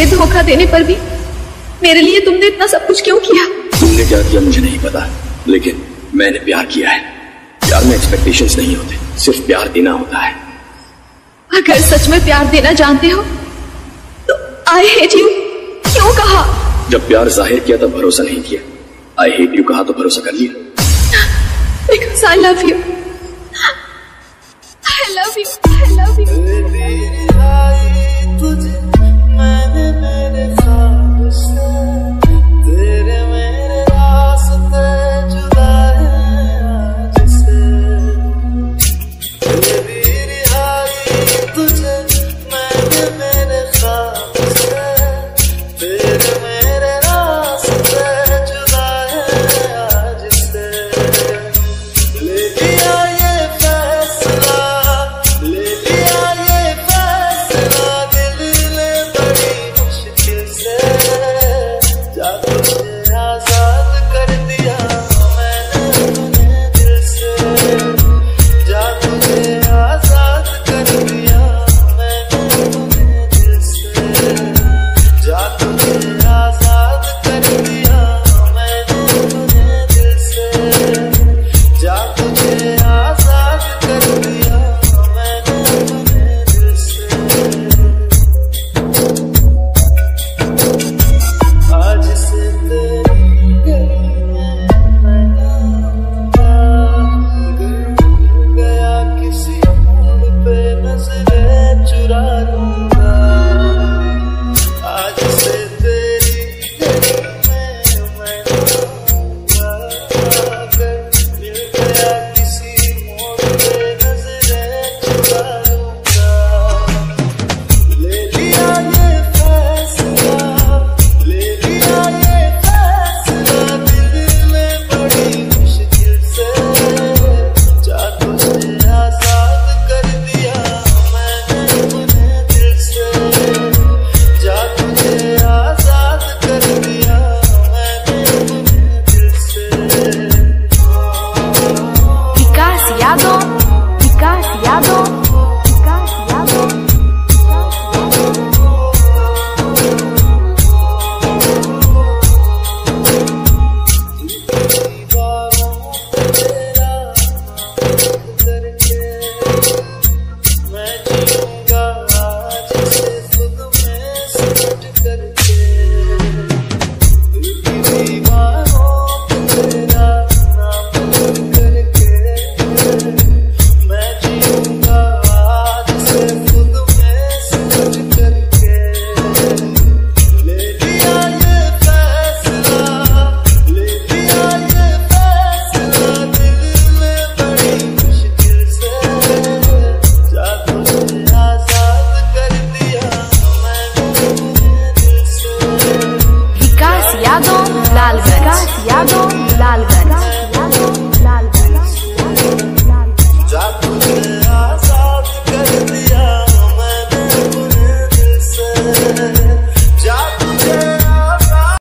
मेरे धोखा देने पर भी मेरे लिए तुमने इतना सब कुछ क्यों किया? तुमने क्या किया मुझे नहीं पता लेकिन मैंने प्यार किया है। प्यार में एक्सपेक्टेशंस नहीं होते सिर्फ़ प्यार देना होता है। अगर सच में प्यार देना जानते हो तो आई हेट यू क्यों कहा? जब प्यार ज़ाहिर किया तब भरोसा नहीं किया। आई हेट यू कहा तो भरोसा कर लिया। Because I love you I love you I love you another the Santiago Hidalgo.